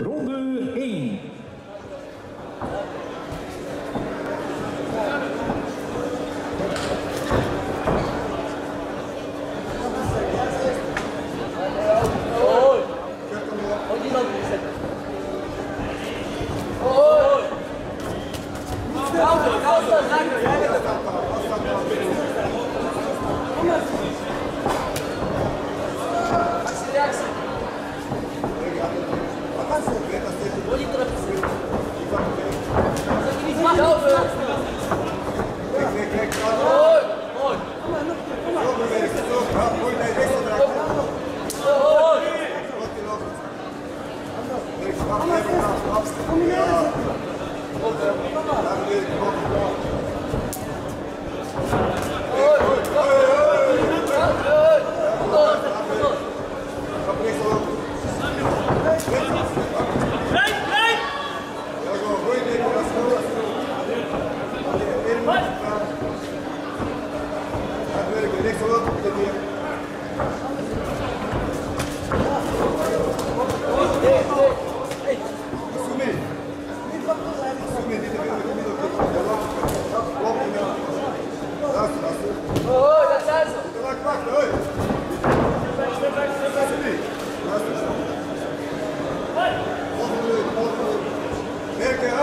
Ronde 1.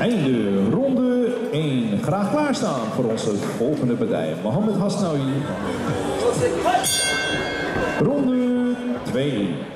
Einde ronde 1. Graag klaarstaan voor onze volgende partij. Mohamed Hasnaoui. Ronde 2.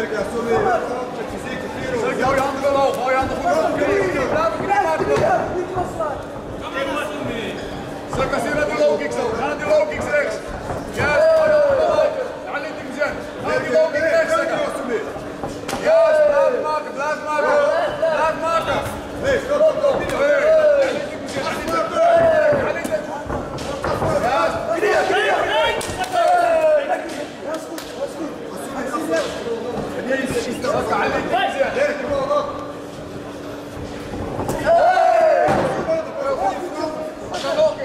Hou je handen omhoog, hou je handen goed omhoog. Blijf een knie maken. Saka zit naar die low kicks zo. Ga naar die low kicks rechts.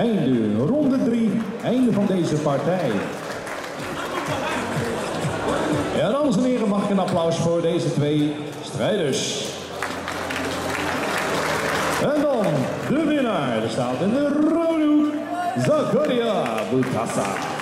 Einde ronde 3, einde van deze partij. Ja, dames en heren, mag ik een applaus voor deze twee strijders. En dan de winnaar, er staat in de rode hoek, Zakaria Butassa.